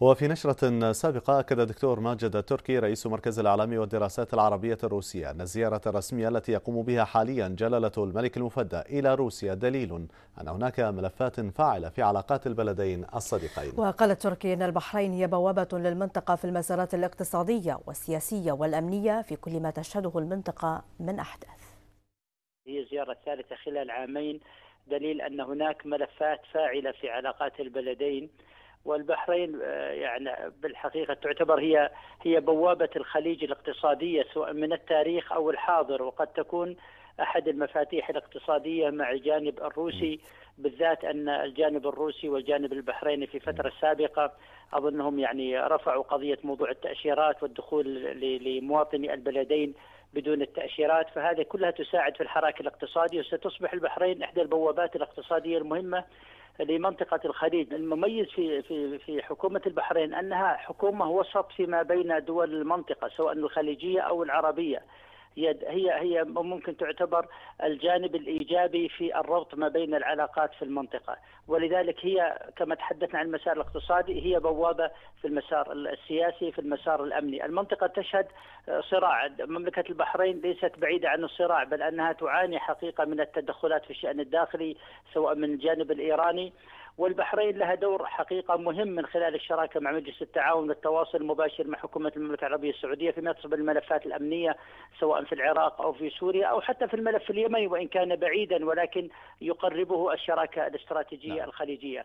وفي نشرة سابقة أكد الدكتور ماجد التركي رئيس مركز الإعلام والدراسات العربية الروسية أن الزيارة الرسمية التي يقوم بها حاليا جلالة الملك المفدى إلى روسيا دليل أن هناك ملفات فاعلة في علاقات البلدين الصديقين. وقال التركي أن البحرين هي بوابة للمنطقة في المسارات الاقتصادية والسياسية والأمنية في كل ما تشهده المنطقة من أحداث. هي الزيارة الثالثة خلال عامين دليل أن هناك ملفات فاعلة في علاقات البلدين والبحرين آه، يعني بالحقيقة تعتبر هي هي بوابة الخليج الاقتصادية سواء من التاريخ أو الحاضر وقد تكون أحد المفاتيح الاقتصادية مع الجانب الروسي بالذات أن الجانب الروسي والجانب البحريني في فترة سابقة أظنهم يعني رفعوا قضية موضوع التأشيرات والدخول لمواطني البلدين بدون التأشيرات فهذه كلها تساعد في الحراك الاقتصادي وستصبح البحرين إحدى البوابات الاقتصادية المهمة لمنطقة الخليج. المميز في في في حكومة البحرين أنها حكومة وسط فيما بين دول المنطقة سواء الخليجية أو العربية. هي هي هي ممكن تعتبر الجانب الإيجابي في الربط ما بين العلاقات في المنطقة، ولذلك هي كما تحدثنا عن المسار الاقتصادي هي بوابة في المسار السياسي في المسار الأمني، المنطقة تشهد صراع، مملكة البحرين ليست بعيدة عن الصراع بل أنها تعاني حقيقة من التدخلات في الشأن الداخلي سواء من الجانب الإيراني والبحرين لها دور حقيقة مهم من خلال الشراكة مع مجلس التعاون والتواصل المباشر مع حكومة المملكة العربية السعودية فيما يخص بالملفات الأمنية سواء في العراق أو في سوريا أو حتى في الملف اليمني وإن كان بعيدا ولكن يقربه الشراكة الاستراتيجية نعم. الخليجية.